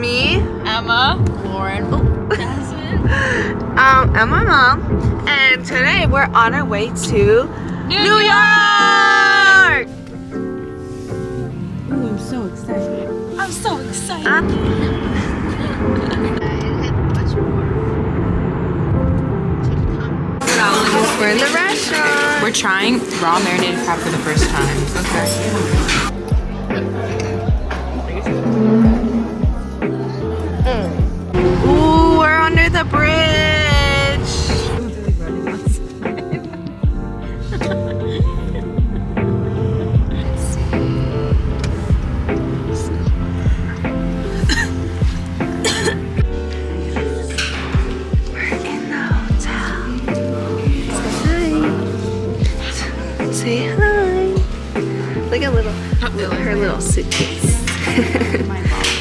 me, Emma, Lauren, oh, Jasmine. um, and my mom. And today we're on our way to New, New York! Ooh, I'm so excited. I'm so excited. Uh, we're in the restaurant. We're trying raw marinated crab for the first time. Okay. The bridge. We're in the hotel. Say hi. Say hi. Look at little, her little suitcase.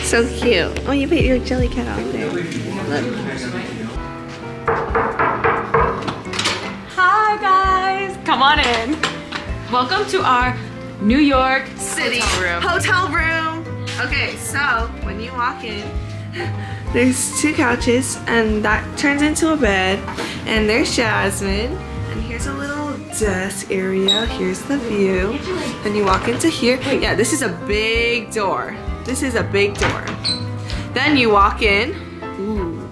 so cute. Oh, you put your jelly cat out there. Look. On in. Welcome to our New York City hotel room. Hotel room. Okay, so when you walk in, there's two couches, and that turns into a bed. And there's Jasmine, and here's a little desk area. Here's the view. And you walk into here. Yeah, this is a big door. This is a big door. Then you walk in. Ooh.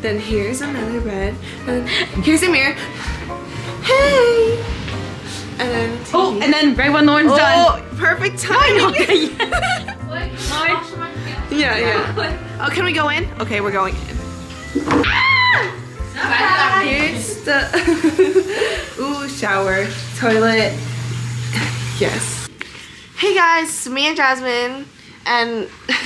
Then here's another bed. And here's a mirror. Hey. And then Oh, and then right when Lauren's done. Oh, perfect timing. Okay, yeah, Lauren, yeah. Oh, can we go in? Okay, we're going in. Ah! Here's the ooh shower, toilet. Yes. Hey guys, me and Jasmine, and they're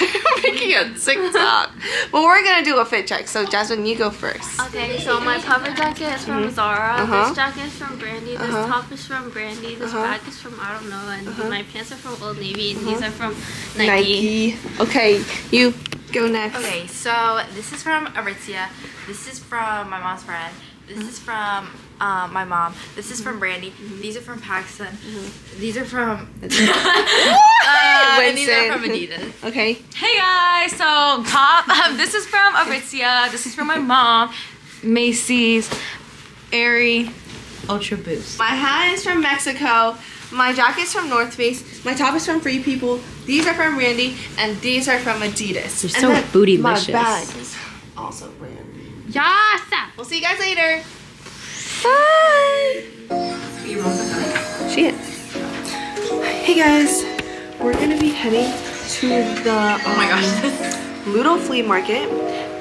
making a TikTok. but we're gonna do a fit check. So Jasmine, you go first. Okay, so my puffer jacket is from Zara. Uh-huh. This jacket is from Brandy. This Uh-huh. top is from Brandy. This Uh-huh. bag is from I don't know. And Uh-huh. my pants are from Old Navy. And these are from Nike. Nike. Okay, you go next. Okay, so this is from Aritzia. This is from my mom's friend. This is from um, my mom. This is from Brandy. These are from PacSun. These are from. uh, and these are from Adidas. Okay. Hey guys, so top, um, this is from Aritzia, this is from my mom, Macy's, Aerie, Ultra Boost. My hat is from Mexico. My jacket's from North Face. My top is from Free People. These are from Brandy, and these are from Adidas. They're And so then bootylicious. My bag is also Brandy. Yes! We'll see you guys later. Bye. She is. Hey guys, we're gonna be heading to the oh my gosh. Um, Ludo Flea Market,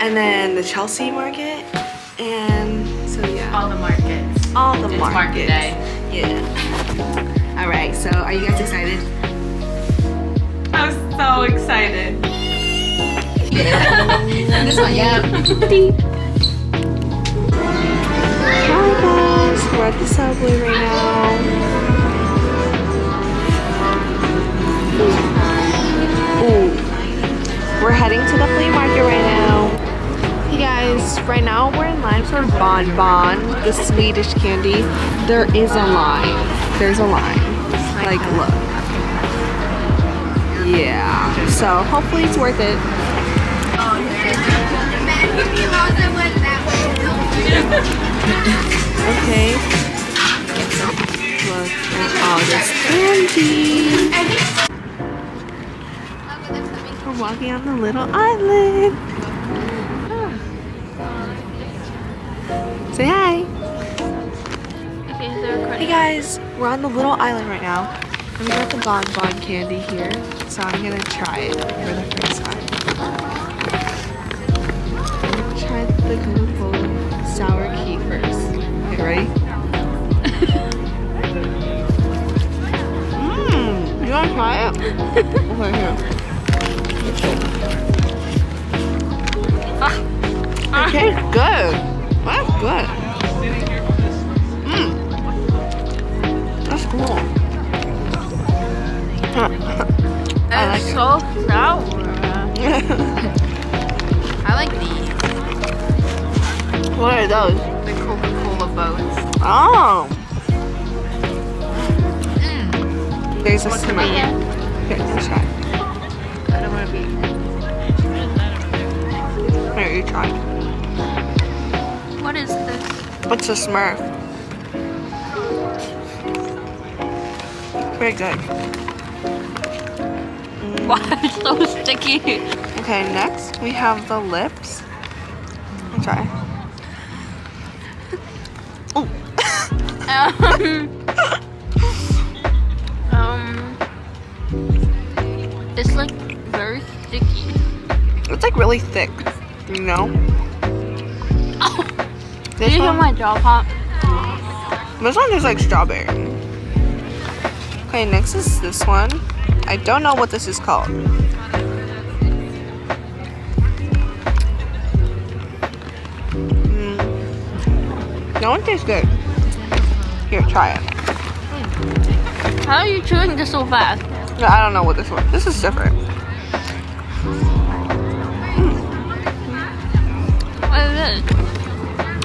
and then the Chelsea Market, and so yeah, All the markets. all the It's markets. market day. Yeah. All right. So, are you guys excited? I'm so excited. this one, yeah. at the subway right now. Ooh. We're heading to the flea market right now. Hey guys, right now we're in line for Bon Bon, the Swedish candy. There is a line. There's a line. Like, look. Yeah. So hopefully it's worth it. Okay. Look at all this candy. We're walking on the little island. Say hi. Hey guys, we're on the little island right now. And we got the Bon Bon candy here. So I'm gonna try it for the first time. Try the Coca-Cola sour first. Okay, ready? Mmm, you wanna try it? okay, here. It tastes good. That's good. Mmm. That's cool. I like so sour. I like these. What are those? Coca-Cola boats. Oh. Mm. There's a smell. let's try. I don't want to be. Here, you try. What is this? What's a Smurf? Very good. Mm. Why it's so sticky? Okay, next we have the lips. Try. Oh, um, it's like very sticky. it's like really thick, you know? Did This you hear my jaw pop? this one is like strawberry. Okay, next is this one. I don't know what this is called. That one tastes good. Here, try it. How are you chewing this so fast? No, I don't know what this one. This is different. What is it?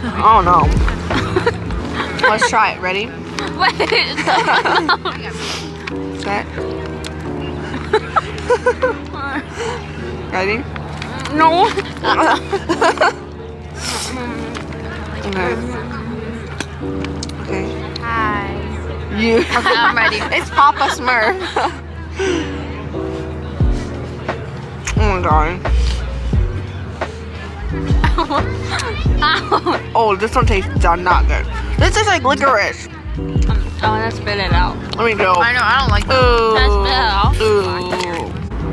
I don't know. Let's try it. Ready? Wait, Set. Ready? no. Okay. You. I'm ready. it's Papa Smurf. oh my god. Oh, this one tastes not good. This is like licorice. Oh, I'm gonna spit it out. Let me go. I know, I don't like that. Ooh. Ooh.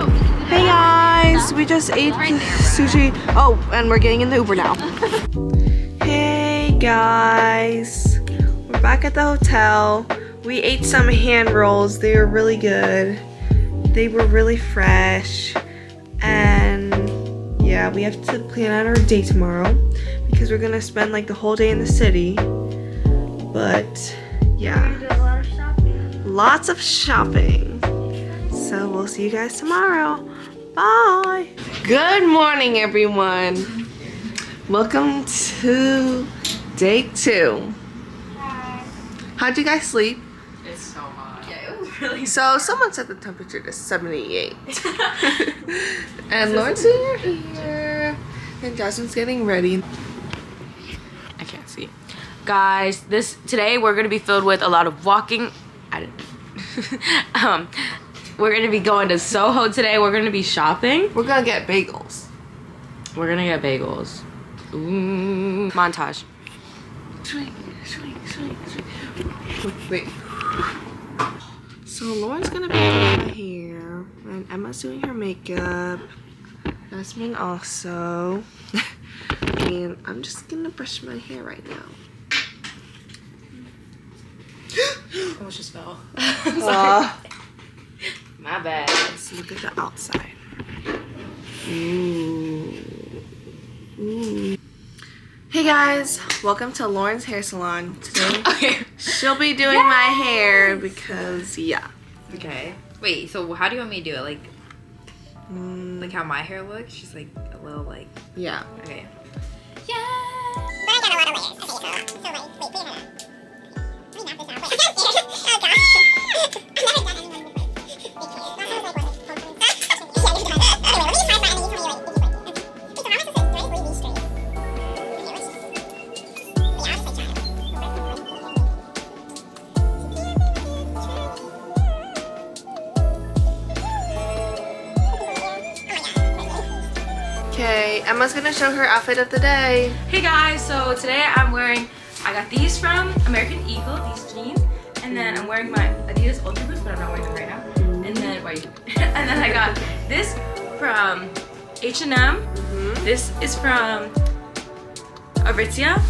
Oh, hey guys, we just ate sushi. Oh, and we're getting in the Uber now. hey guys, we're back at the hotel. We ate some hand rolls. They were really good. They were really fresh. And yeah, we have to plan out our day tomorrow because we're gonna spend like the whole day in the city. But yeah, lots of shopping. So we'll see you guys tomorrow. Bye. Good morning, everyone. Welcome to day two. How'd you guys sleep? It's so hot. Yeah, it was really So someone set the temperature to 78. and Lauren's in here. And Jasmine's getting ready. I can't see. Guys, this today we're gonna be filled with a lot of walking. I didn't. um, we're gonna be going to Soho today. We're gonna be shopping. We're gonna get bagels. We're gonna get bagels. Ooh. Montage. Swing, swing, swing, swing. Wait. So Lauren's gonna be doing my hair, and Emma's doing her makeup. Jasmine also. and I'm just gonna brush my hair right now. Almost just fell. Uh, My bad. let's look at the outside. Ooh. Ooh. Hey guys, welcome to Lauren's hair salon. Today Okay. she'll be doing my hair because yeah. Okay. Wait, so how do you want me to do it? Like Mm, like how my hair looks? Just like a little like yeah. okay. Okay, Emma's gonna show her outfit of the day. Hey guys, so today I'm wearing, I got these from American Eagle, these jeans, and then I'm wearing my Adidas Ultra Boost, but I'm not wearing them right now. And then, wait, and then I got this from H&M. This is from Aritzia,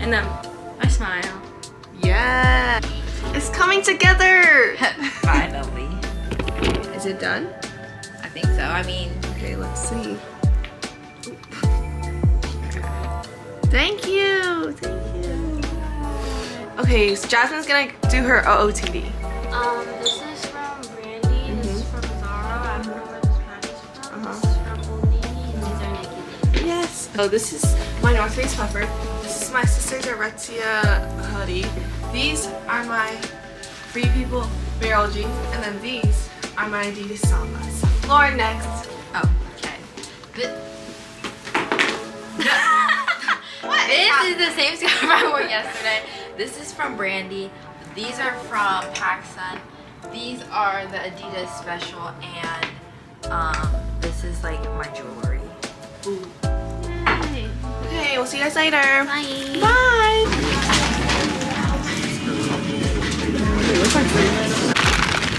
and then my smile. Yeah. It's coming together. Finally. Is it done? I think so. I mean Okay, let's see. Thank you. Thank you. Okay, so Jasmine's gonna do her OOTD. Um, this is from Brandy. This is from Zara. I don't know where this brand is from. Uh-huh. This is from Old Navy, and these are Nike. Yes. So this is my North Face puffer. This is my sister's Aritzia hoodie. These are my Free People barrel jeans, and then these are my Adidas Sambas. Lauren next. oh, okay. Th- This is the same scarf I wore yesterday. This is from Brandy. These are from PacSun. These are the Adidas Special, and um, this is like my jewelry. Okay, we'll see you guys later. Bye. Bye.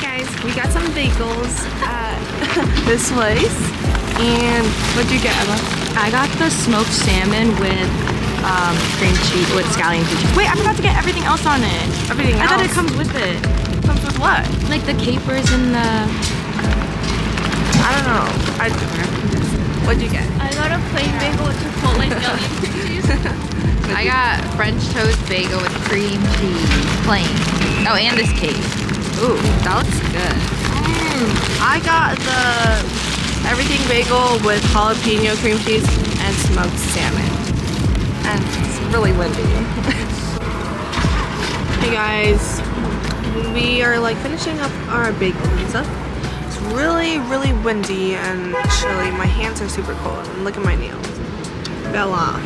Guys, we got some bagels at this place. And what'd you get, Emma? I got the smoked salmon with um, cream cheese, with scallion cream cheese. Wait, I forgot to get everything else on it. Everything else? I thought it comes with it. comes with what? Like the capers and the. I don't know. I, don't care. what'd you get? I got a plain bagel with Chipotle scallion cream cheese. I got French toast bagel with cream cheese, plain. Oh, and this cake. Ooh, that looks good. I got the everything bagel with jalapeno cream cheese and smoked salmon. And it's really windy. hey guys, we are like finishing up our bagel and stuff. It's really, really windy and chilly. My hands are super cold. And look at my nails. Fell off.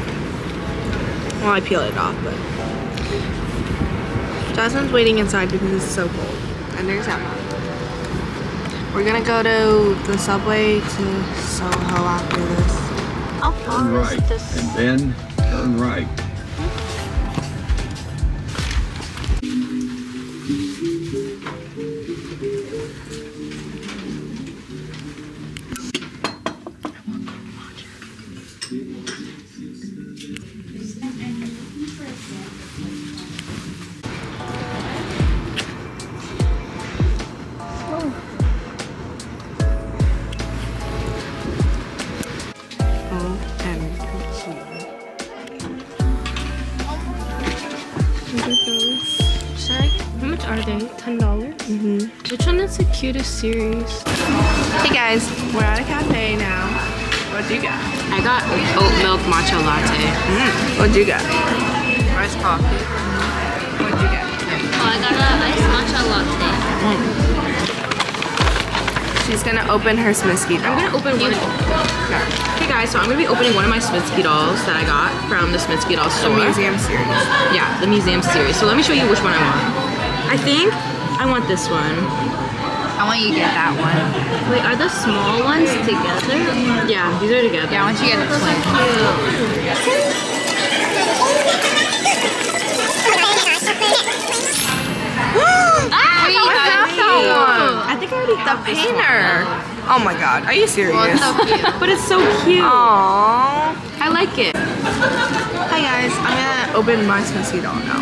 Well, I peeled it off, but Jasmine's waiting inside because it's so cold. And there's Emma. We're gonna go to the subway to Soho after this. How Turn far right, is this? and then turn right. Much are they? Ten dollars. Mm-hmm. Which one is the cutest series? Hey guys, we're at a cafe now. What'd you get? I got oat milk matcha latte. Mm. What'd you get? Iced coffee. What'd you get? Oh, I got a iced matcha latte. She's gonna open her Smiski doll. I'm gonna open one. Hey guys, so I'm gonna be opening one of my Smitsky dolls that I got from the Smitsky doll the store. museum series. Yeah, the museum series. So let me show you which one I want. I think I want this one. I want you to get that one. Wait, are the small ones together? Yeah, these are together. Yeah, I want you to get the twin. Wait, I have that one. I think I already The have this painter. Oh my god, are you serious? Well, it's so cute. But it's so cute. Aww. I like it. Hi guys, I'm gonna open my Smiski doll now.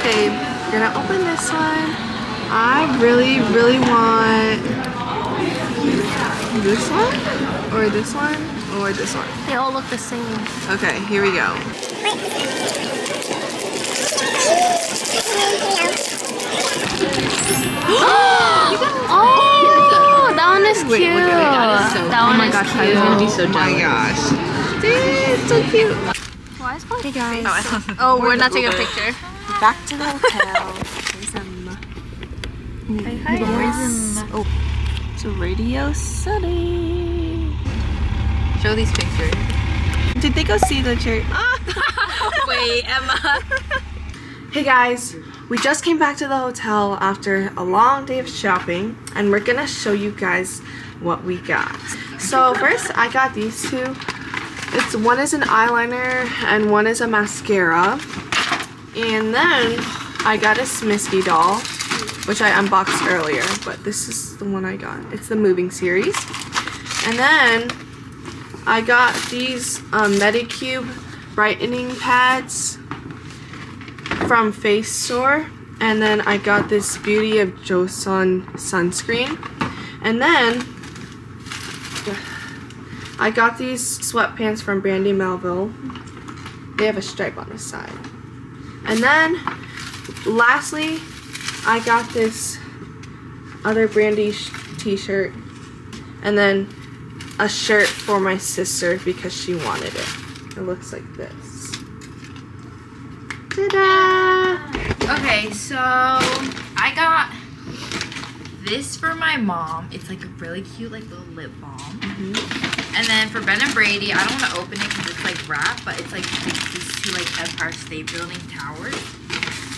Okay, we're gonna open this one. I really, really want this one, or this one, or this one. They all look the same. Okay, here we go. Oh, that one is Wait, cute. look at it. That is so- that oh one my is gosh, cute. Tyler's gonna be so Oh my gosh. Dude, it's so cute. Why is Hey guys. Oh, we're not taking a picture. back to the hotel. Here's Emma. Yes. Oh, it's a Radio City. Show these pictures. Did they go see the church? Wait, Emma. Hey guys, we just came back to the hotel after a long day of shopping, and we're gonna show you guys what we got. So first, I got these two. It's one is an eyeliner and one is a mascara, and then I got a Smiski doll, which I unboxed earlier, but this is the one I got. It's the moving series, and then I got these um, Medicube brightening pads from Face Store. And then I got this Beauty of Joseon sunscreen. And then I got these sweatpants from Brandy Melville. They have a stripe on the side. And then lastly, I got this other Brandy t-shirt. And then a shirt for my sister because she wanted it. It looks like this. Ta-da! Okay, so this for my mom. It's like a really cute, like little lip balm. And then for Ben and Brady, I don't want to open it because it's like wrapped, but it's like these two like Empire State Building towers.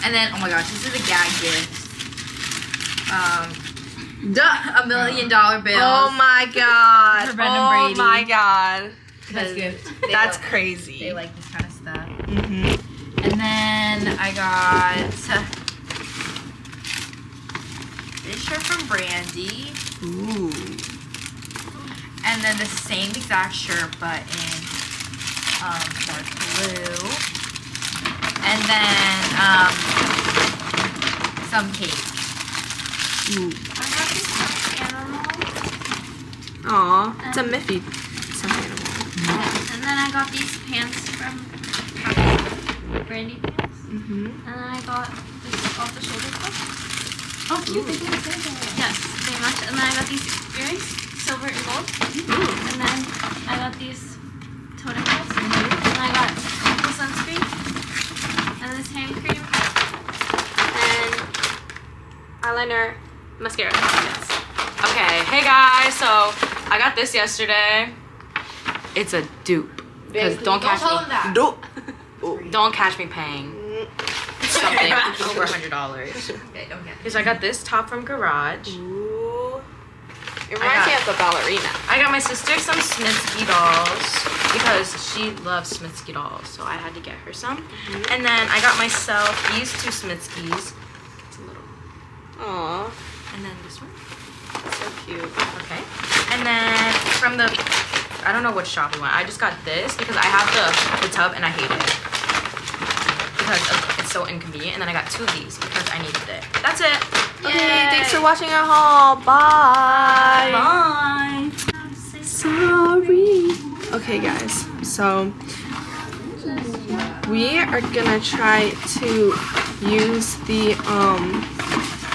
And then, oh my gosh, this is a gag gift. Um, Duh. a million dollar bill. Oh my god. For Brendan oh Brady. my god. That's good. That's like- crazy. They like this kind of stuff. Mm -hmm. And then I got this shirt from Brandy. Ooh. And then the same exact shirt, but in um, dark blue. And then um, some cake. Ooh. I got this animal. Aw, it's a Miffy stuffed animal. And then I got these pants from Brandy pants. Mm-hmm. And then I got this off the shoulder clip. Oh, cute. They do the same thing. Yes, they match. And then I got these earrings, silver and gold. And then I got these toe necklaces. And I got purple sunscreen. And this hand cream. And eyeliner, mascara. Yes. Okay, hey guys. So I got this yesterday. It's a dupe. Because don't catch tell me. them that. Dope. Don't catch me paying mm. Something over a hundred dollars. Okay, don't get Because I got this top from Garage. Ooh. It I reminds me of the ballerina. I got my sister some Smitsky dolls because she loves Smitsky dolls, so I had to get her some. Mm-hmm. And then I got myself these two Smitskys. It's a little. Aw, And then this one. so cute. Okay. And then from the, I don't know what shop we went. I just got this because I have the, the tub and I hate it. Because of, it's so inconvenient. And then I got two of these because I needed it. That's it. Okay, thanks for watching our haul. Bye. Bye. Sorry. Okay, guys. So we are gonna try to use the um.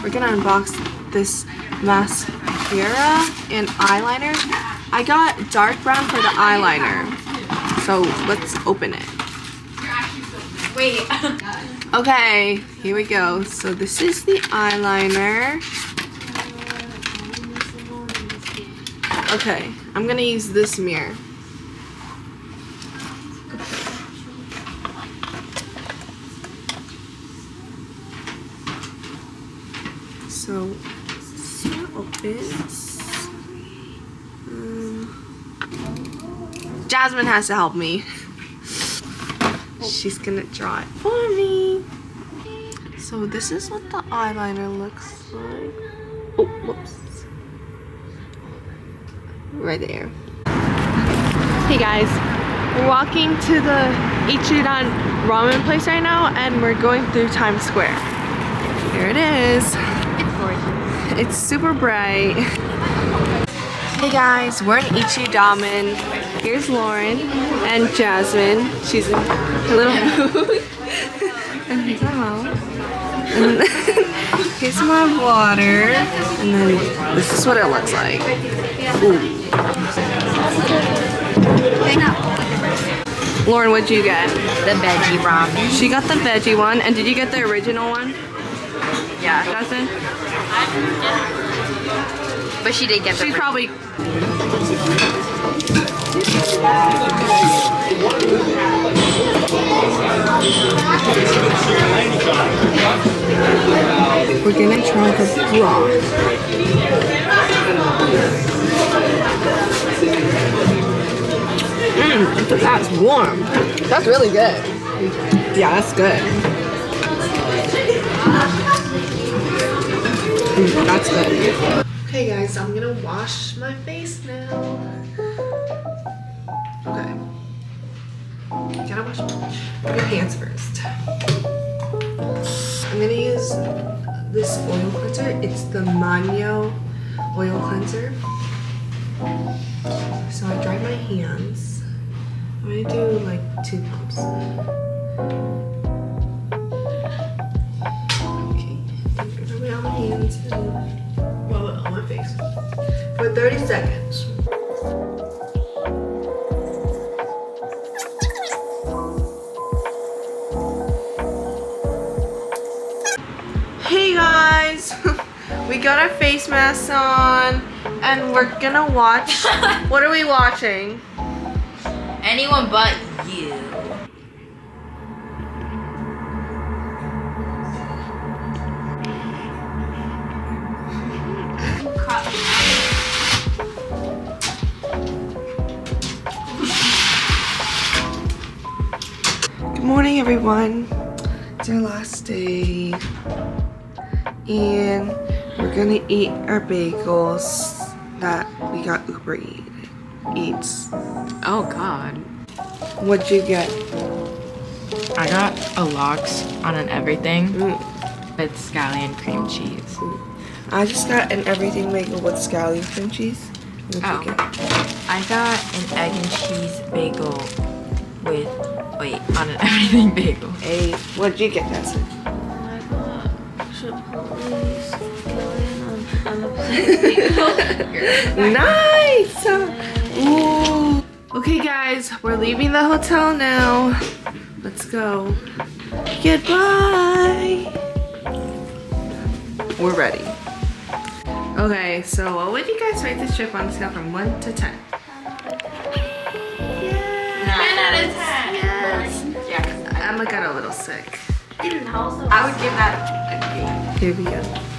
We're gonna unbox this mascara and eyeliner. I got dark brown for the eyeliner. So let's open it. Wait. Okay, here we go. So this is the eyeliner. Okay, I'm gonna use this mirror. So, opens. Um, Jasmine has to help me. She's gonna draw it for me. So this is what the eyeliner looks like. Oh, whoops. Right there. Hey guys, we're walking to the Ichiran ramen place right now and we're going through Times Square. Here it is. It's gorgeous. It's super bright. Hey guys, we're in Ichiran. Here's Lauren and Jasmine. She's in her little booth. and here's my here's my water. And then this is what it looks like. Ooh. Lauren, what'd you get? The veggie ramen. She got the veggie one. And did you get the original one, Yeah. Jasmine? But she did get the She's probably We're gonna try the broth. Mmm, that's warm. That's really good. Yeah, that's good. Mm, that's good. Okay guys, I'm gonna wash my face now. Okay. Gotta wash my hands first. I'm gonna use this oil cleanser. It's the Manyo oil cleanser. So I dry my hands. I'm gonna do like two pumps. Okay, rub it on my hands and it on my face for 30 seconds. got our face masks on and we're gonna watch. what are we watching? Anyone but you. Good morning everyone. It's our last day and we're gonna eat our bagels that we got Uber Eat, Eats. Oh God. What'd you get? I got a lox on an everything Mm. with scallion cream cheese. I just got an everything bagel with scallion cream cheese. What'd you Oh. get? I got an egg and cheese bagel with wait on an everything bagel. Hey, what'd you get, Jasmine? I got Chipotle Nice! Ooh. Okay, guys, we're leaving the hotel now. Let's go. Goodbye. We're ready. Okay, so what would you guys rate this trip on a scale from 1 to 10? 10 out of 10. Emma got a little sick. I would give that a Here we go.